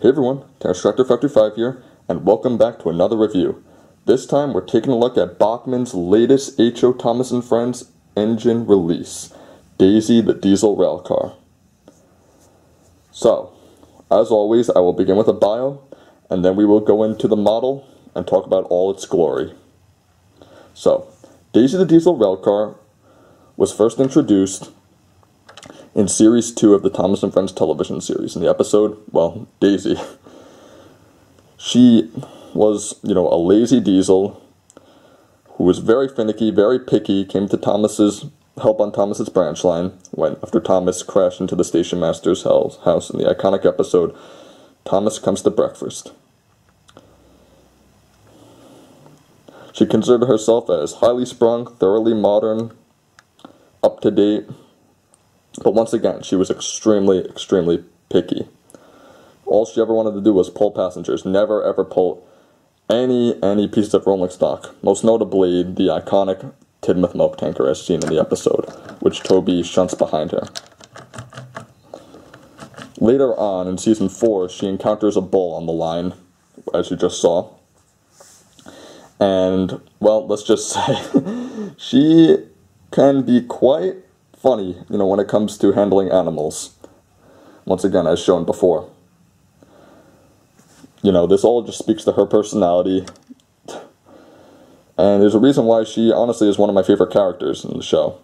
Hey everyone, TerraStractor525 here, and welcome back to another review. This time we're taking a look at Bachmann's latest H.O. Thomas & Friends engine release, Daisy the Diesel Railcar. So, as always, I will begin with a bio, and then we will go into the model and talk about all its glory. So, Daisy the Diesel Railcar was first introduced in Series 2 of the Thomas and Friends television series. In the episode, well, Daisy. She was, you know, a lazy diesel who was very finicky, very picky, came to Thomas's help on Thomas's branch line when, after Thomas crashed into the station master's house in the iconic episode, Thomas comes to breakfast. She considered herself as highly sprung, thoroughly modern, up to date, but once again, she was extremely, extremely picky. All she ever wanted to do was pull passengers, never ever pull any any pieces of rolling stock. Most notably, the iconic Tidmouth milk tanker as seen in the episode, which Toby shunts behind her. Later on in season 4, she encounters a bull on the line, as you just saw. And, well, let's just say, she can be quite funny, you know, when it comes to handling animals. Once again, as shown before. You know, this all just speaks to her personality. And there's a reason why she honestly is one of my favorite characters in the show.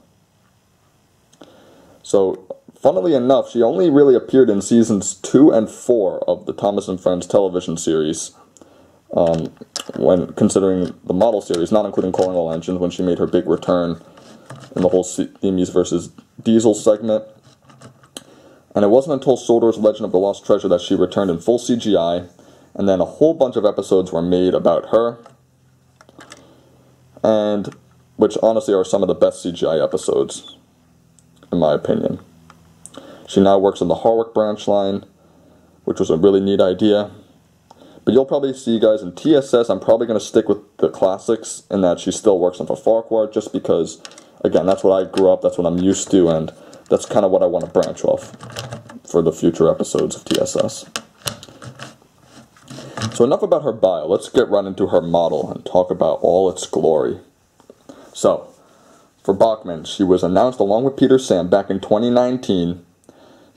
So, funnily enough, she only really appeared in seasons 2 and 4 of the Thomas and Friends television series. Um, when considering the model series, not including All Engines, when she made her big return in the whole Thomas versus Diesel segment. And it wasn't until Sodor's Legend of the Lost Treasure that she returned in full CGI, and then a whole bunch of episodes were made about her, and which honestly are some of the best CGI episodes, in my opinion. She now works on the Harwick branch line, which was a really neat idea. But you'll probably see guys in TSS, I'm probably going to stick with the classics in that she still works on for Ffarquhar just because again, that's what I grew up, that's what I'm used to, and that's kind of what I want to branch off for the future episodes of TSS. So enough about her bio. Let's get right into her model and talk about all its glory. So, for Bachmann, she was announced along with Peter Sam back in 2019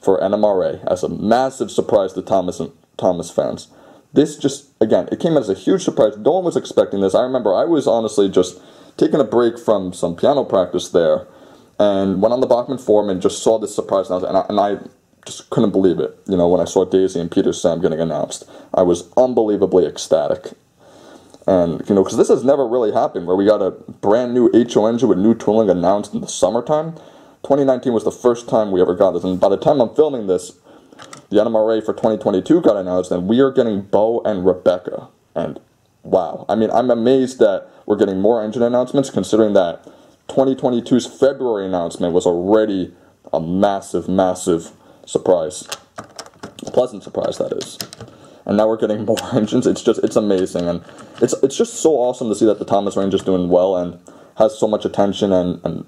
for NMRA as a massive surprise to Thomas and Thomas fans. This just again, it came as a huge surprise. No one was expecting this. I remember I was honestly just taking a break from some piano practice there and went on the Bachmann forum and just saw this surprise and I, and I just couldn't believe it. You know, when I saw Daisy and Peter Sam getting announced, I was unbelievably ecstatic. And, you know, because this has never really happened where we got a brand new HO engine with new tooling announced in the summertime. 2019 was the first time we ever got this. And by the time I'm filming this, the NMRA for 2022 got announced, and we are getting Bo and Rebecca. And wow. I mean, I'm amazed that we're getting more engine announcements considering that 2022's February announcement was already a massive, massive surprise. A pleasant surprise, that is. And now we're getting more engines. It's just, it's amazing. And it's, it's just so awesome to see that the Thomas range is doing well and has so much attention. And, and,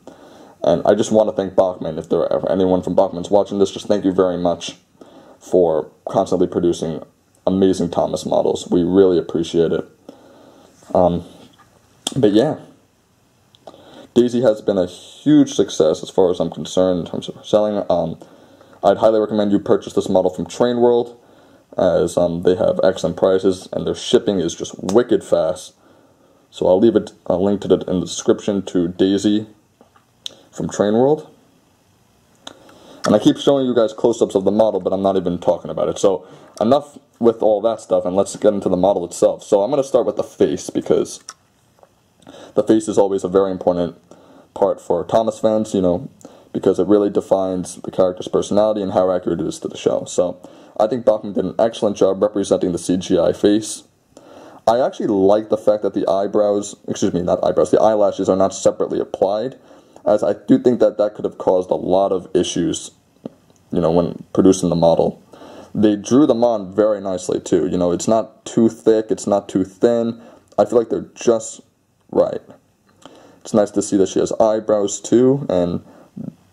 and I just want to thank Bachmann. If there are anyone from Bachmann's watching this, just thank you very much for constantly producing amazing Thomas models. We really appreciate it. Um, but yeah, Daisy has been a huge success as far as I'm concerned in terms of selling. Um, I'd highly recommend you purchase this model from Train World as um, they have excellent prices and their shipping is just wicked fast. So I'll leave it a link to it in the description to Daisy from Train World. And I keep showing you guys close-ups of the model, but I'm not even talking about it. So enough with all that stuff, and let's get into the model itself. So I'm going to start with the face, because the face is always a very important part for Thomas fans, you know, because it really defines the character's personality and how accurate it is to the show. So I think Bachmann did an excellent job representing the CGI face. I actually like the fact that the eyebrows, excuse me, not eyebrows, the eyelashes are not separately applied as I do think that that could have caused a lot of issues, you know, when producing the model. They drew them on very nicely too. You know, it's not too thick, it's not too thin. I feel like they're just right. It's nice to see that she has eyebrows too, and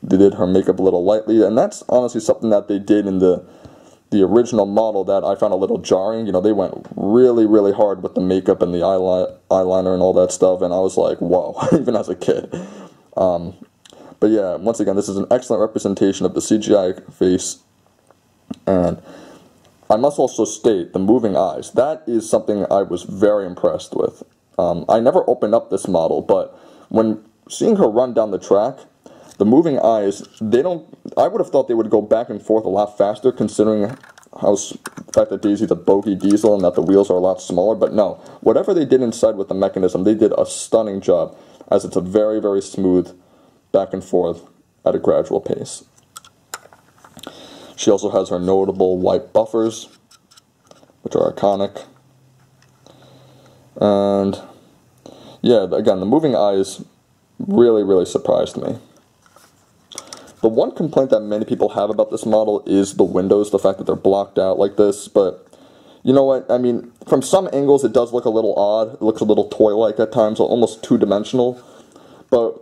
they did her makeup a little lightly, and that's honestly something that they did in the the original model that I found a little jarring. You know, they went really, really hard with the makeup and the eyeliner and all that stuff, and I was like, whoa, even as a kid. Um, but yeah, once again, this is an excellent representation of the CGI face, and I must also state the moving eyes. That is something I was very impressed with. Um, I never opened up this model, but when seeing her run down the track, the moving eyes, they don't, I would have thought they would go back and forth a lot faster considering how, the fact that Daisy's a bogey diesel and that the wheels are a lot smaller, but no, whatever they did inside with the mechanism, they did a stunning job as it's a very, very smooth back and forth at a gradual pace. She also has her notable white buffers, which are iconic. And yeah, again, the moving eyes really, really surprised me. The one complaint that many people have about this model is the windows, the fact that they're blocked out like this, but you know what, I mean, from some angles it does look a little odd, it looks a little toy-like at times, almost two-dimensional, but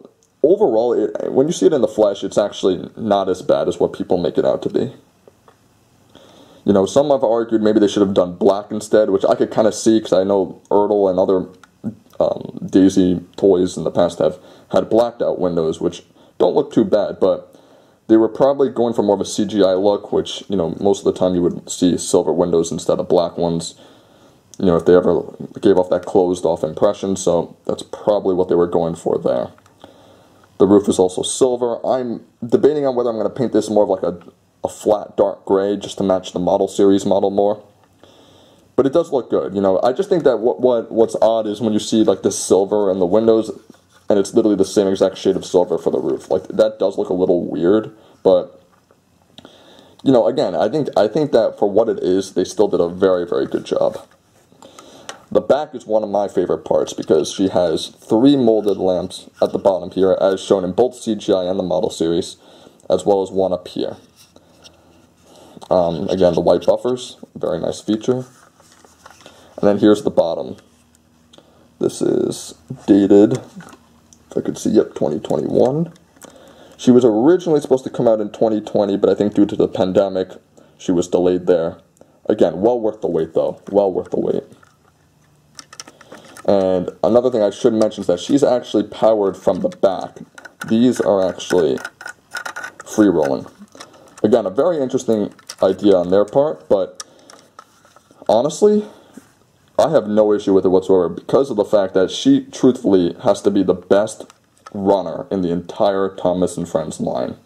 overall, it, when you see it in the flesh, it's actually not as bad as what people make it out to be. You know, some have argued maybe they should have done black instead, which I could kind of see because I know Ertl and other um, Daisy toys in the past have had blacked out windows, which don't look too bad, but they were probably going for more of a CGI look, which, you know, most of the time you would see silver windows instead of black ones. You know, if they ever gave off that closed off impression, so that's probably what they were going for there. The roof is also silver. I'm debating on whether I'm going to paint this more of like a, a flat dark gray just to match the model series model more. But it does look good, you know. I just think that what, what what's odd is when you see like the silver and the windows, and it's literally the same exact shade of silver for the roof. Like that does look a little weird, but you know, again, I think I think that for what it is, they still did a very very good job. The back is one of my favorite parts because she has three molded lamps at the bottom here, as shown in both CGI and the model series, as well as one up here. Um, again, the white buffers, very nice feature. And then here's the bottom. This is dated I could see, yep, 2021. She was originally supposed to come out in 2020, but I think due to the pandemic, she was delayed there. Again, well worth the wait, though. Well worth the wait. And another thing I should mention is that she's actually powered from the back. These are actually free rolling. Again, a very interesting idea on their part, but honestly, I have no issue with it whatsoever because of the fact that she truthfully has to be the best runner in the entire Thomas and Friends line.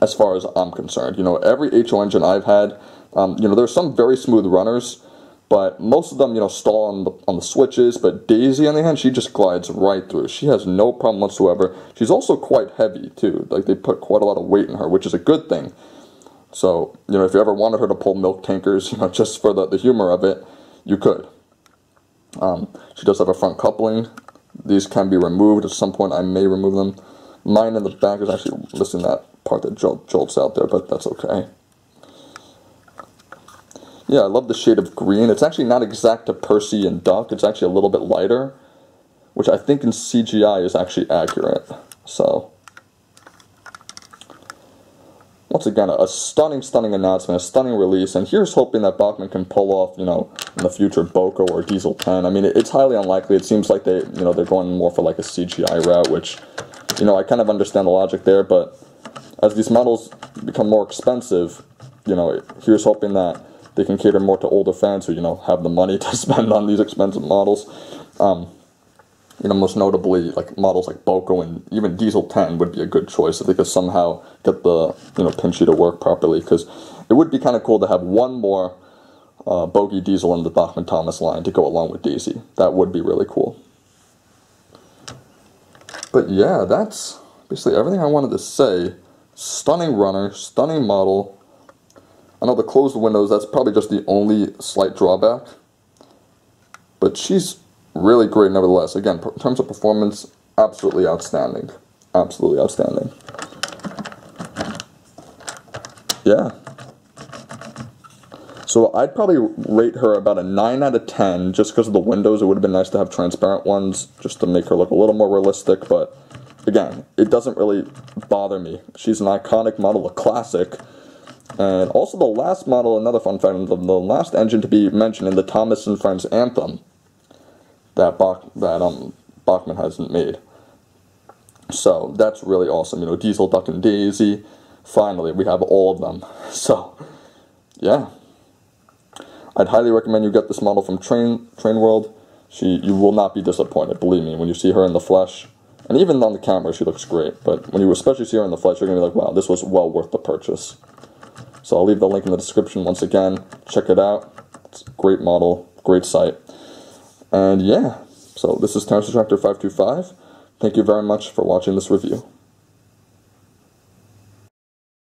As far as I'm concerned, you know, every HO engine I've had, um, you know, there's some very smooth runners, but most of them, you know, stall on the on the switches. But Daisy, on the hand, she just glides right through. She has no problem whatsoever. She's also quite heavy too. Like they put quite a lot of weight in her, which is a good thing so, you know, if you ever wanted her to pull milk tankers, you know, just for the, the humor of it, you could. Um, she does have a front coupling. These can be removed. At some point, I may remove them. Mine in the back is actually missing that part that jolt, jolts out there, but that's okay. Yeah, I love the shade of green. It's actually not exact to Percy and Duck. It's actually a little bit lighter, which I think in CGI is actually accurate. So, once again, a, stunning, stunning announcement, a stunning release, and here's hoping that Bachmann can pull off, you know, in the future, BoCo or Diesel 10. I mean, it, it's highly unlikely. It seems like they, you know, they're going more for like a CGI route, which, you know, I kind of understand the logic there, but as these models become more expensive, you know, here's hoping that they can cater more to older fans who, you know, have the money to spend on these expensive models. Um, you know, most notably, like models like BoCo and even Diesel 10 would be a good choice if they could somehow get the, you know, Pinchy to work properly. Because it would be kind of cool to have one more uh, Bogey Diesel in the Bachmann Thomas line to go along with Daisy. That would be really cool. But yeah, that's basically everything I wanted to say. Stunning runner, stunning model. I know the closed windows, that's probably just the only slight drawback. But she's really great nevertheless. Again, in terms of performance, absolutely outstanding. Absolutely outstanding. Yeah. So I'd probably rate her about a 9 out of 10 just because of the windows. It would have been nice to have transparent ones just to make her look a little more realistic. But again, it doesn't really bother me. She's an iconic model, a classic. And also the last model, another fun fact, the, the last engine to be mentioned in the Thomas and Friends anthem that Bach that um Bachmann hasn't made. So that's really awesome. You know, Diesel, Duck, and Daisy. Finally, we have all of them. So, yeah. I'd highly recommend you get this model from Train Train World. She, you will not be disappointed. Believe me, when you see her in the flesh, and even on the camera, she looks great. But when you especially see her in the flesh, you're gonna be like, wow, this was well worth the purchase. So I'll leave the link in the description once again. Check it out. It's a great model, great site. And yeah, so this is Terence Tractor 525. Thank you very much for watching this review.